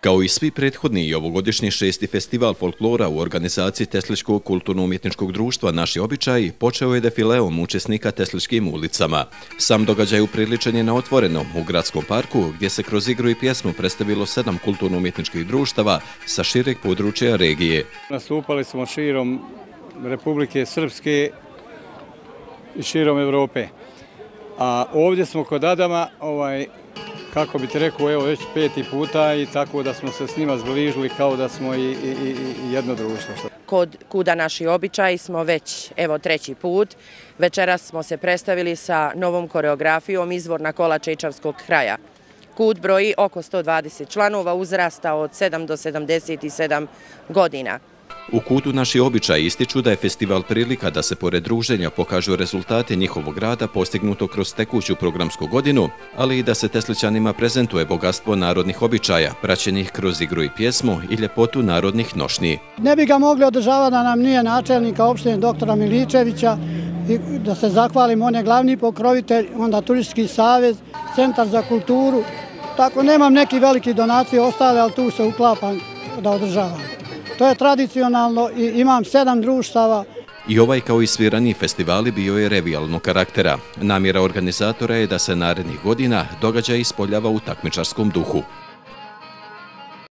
Kao i svi prethodni i ovogodišnji šesti festival folklora u organizaciji Tesličkog kulturno-umjetničkog društva Naši običaji počeo je defileom učesnika Tesličkim ulicama. Sam događaj upriličen je na otvorenom u gradskom parku gdje se kroz igru i pjesmu predstavilo sedam kulturno-umjetničkih društava sa šireg područja regije. Nastupali smo širom Republike Srpske i širom Evrope. A ovdje smo kod Adama ovaj, kako bi te rekao, evo već peti puta i tako da smo se s njima zbližili kao da smo i, i, i jedno društvo. Kod Kuda naši običaji smo već evo treći put. Večeras smo se predstavili sa novom koreografijom izvorna kola Čečavskog kraja. Kud broji oko 120 članova uzrasta od 7 do 77 godina. U kutu naši običaj ističu da je festival prilika da se pored druženja pokažu rezultate njihovog rada postignuto kroz tekuću programsku godinu, ali i da se Teslićanima prezentuje bogatstvo narodnih običaja, praćenih kroz igru i pjesmu i ljepotu narodnih nošnji. Ne bi ga mogli održavati da nam nije načelnika opštine doktora Miličevića i da se zahvalim, on je glavni pokrovitelj, onda Turistički savez, Centar za kulturu. Tako nemam neki veliki donacije ostale, ali tu se uklapam da održavam. To je tradicionalno i imam sedam društava. I ovaj kao i svi raniji festivali bio je revijalnog karaktera. Namjera organizatora je da se narednih godina događaj ispoljava u takmičarskom duhu.